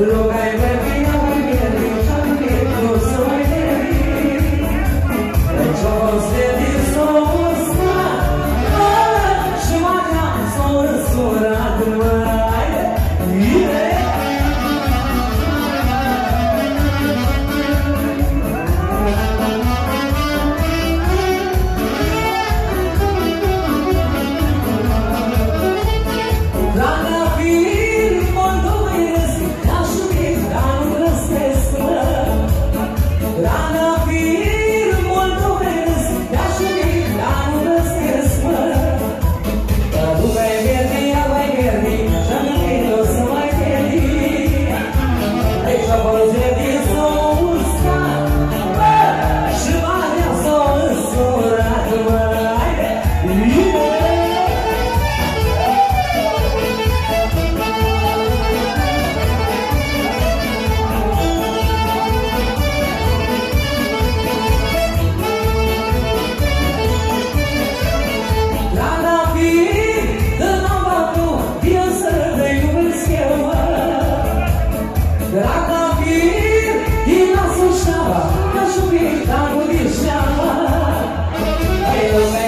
Hello, guys. Mas o pintado me chama. Eu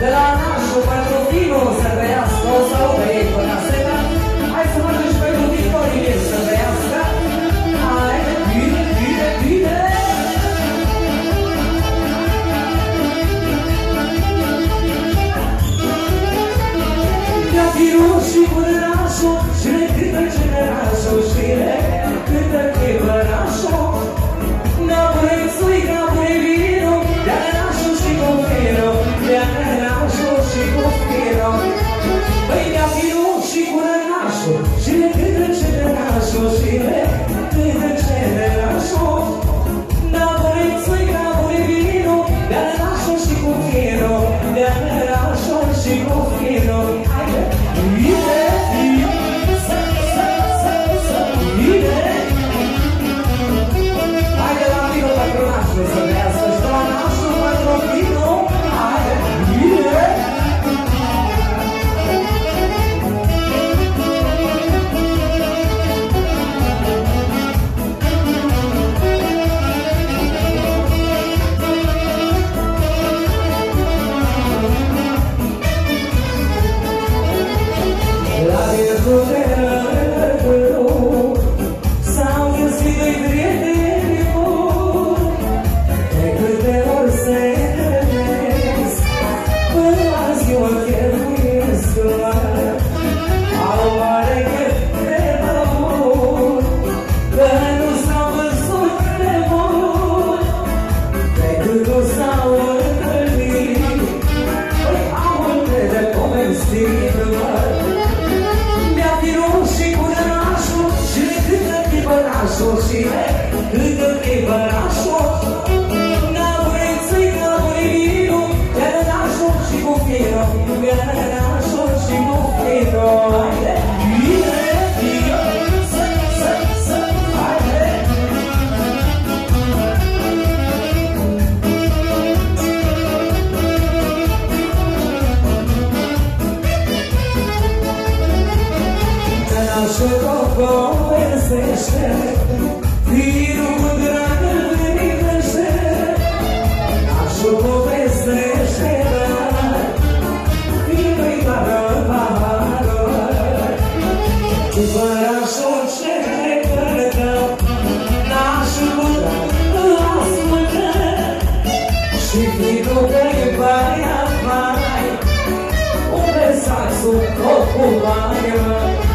De la nașul pentru vinul să trăiască o să o vei you again. sou tão formado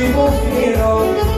you won't feel